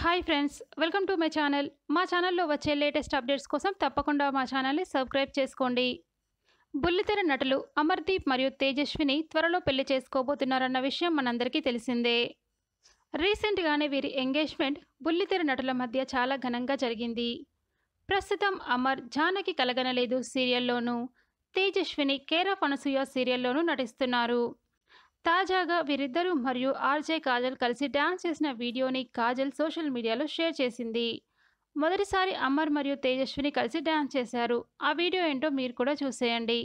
Hi friends welcome to my channel మా ఛానల్లో వచ్చే లేటెస్ట్ అప్డేట్స్ కోసం తప్పకుండా మా ఛానల్ని సబ్స్క్రైబ్ చేసుకోండి. బుల్లితెర నటులు అమర్దీప్ మరియు తేజస్విని త్వరలో పెళ్ళి చేసుకోబోతున్నారన్న విషయం మనందరికీ తెలిసిందే. రీసెంట్గానే వీరి ఎంగేజ్మెంట్ బుల్లితెర నటుల మధ్య చాలా ఘనంగా జరిగింది. ప్రస్తుతం అమర్ జానకి కలగనలేదు సీరియల్లోనూ తేజస్విని కేరఫ్ అనసూయ సీరియల్లోనూ నటిస్తున్నారు. తాజాగా వీరిద్దరూ మరియు ఆర్జే కాజల్ కలిసి డ్యాన్స్ చేసిన వీడియోని కాజల్ సోషల్ మీడియాలో షేర్ చేసింది. మొదటిసారి అమర్ మరియు తేజస్విని కలిసి డ్యాన్స్ చేశారు. ఆ వీడియో ఏంటో మీరు కూడా చూసేయండి.